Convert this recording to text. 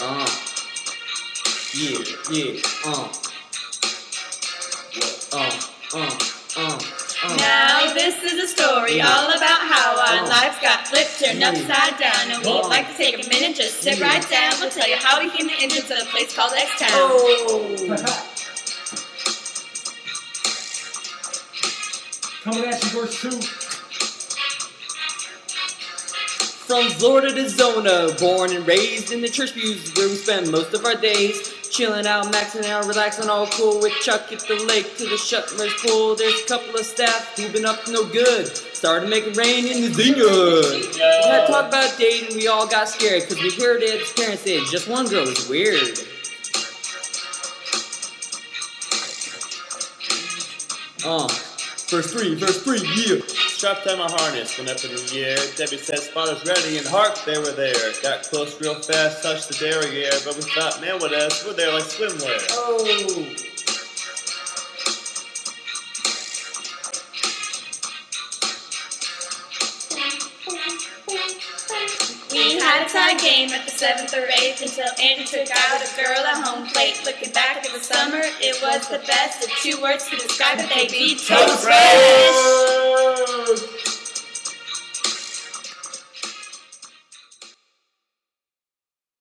Uh. Yeah, yeah, uh. Uh, uh, uh, uh. Now this is a story all about how our Oh. lives got flipped, turned Mm. upside down, and we'd Oh. like to take a minute, just sit Mm. right down. We'll tell you how we became the entrance of a place called X Town. Oh! Coming at you, verse 2. From Florida to Zona, born and raised in the church pews where we spend most of our days. Chilling out, maxing out, relaxing, all cool with Chuck at the lake to the Shutmer's pool. There's a couple of staff who've been up to no good. Started making rain in the zinga. When I talk about dating, we all got scared because we heard Ed's parents say just one girl is weird. Uh, verse 3, verse 3, yeah. Strapped on my harness, went up in the air. Debbie said, spotters ready, and hark, they were there. Got close real fast, touched the derriere, but we thought, man, what else? We're there like swimwear. Oh. Tie game at the seventh or eighth until Andy took out a girl at home plate. Looking back at the summer, it was the best. If two words could describe it, they'd be toast.